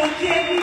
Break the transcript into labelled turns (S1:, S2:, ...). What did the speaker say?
S1: forgive me.